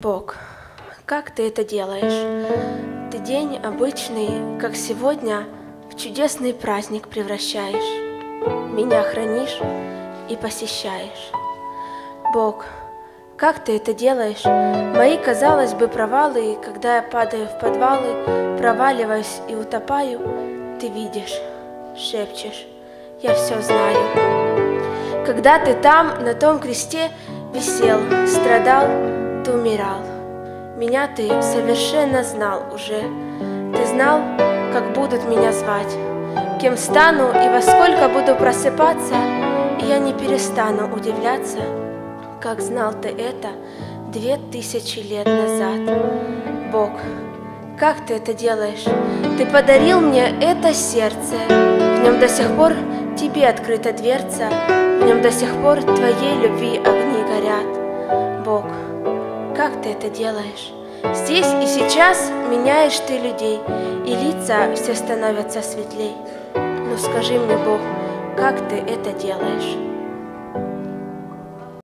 Бог, как ты это делаешь? Ты день обычный, как сегодня, в чудесный праздник превращаешь. Меня хранишь и посещаешь. Бог, как ты это делаешь? Мои, казалось бы, провалы, когда я падаю в подвалы, проваливаюсь и утопаю, ты видишь, шепчешь, я все знаю. Когда ты там, на том кресте, висел, страдал, ты умирал. Меня ты совершенно знал уже. Ты знал, как будут меня звать, кем стану и во сколько буду просыпаться, и я не перестану удивляться, как знал ты это две тысячи лет назад. Бог, как ты это делаешь? Ты подарил мне это сердце, в нем до сих пор тебе открыта дверца, в нем до сих пор твоей любви огни горят. Бог, как ты это делаешь? Здесь и сейчас меняешь ты людей, и лица все становятся светлей. Но скажи мне, Бог, как ты это делаешь?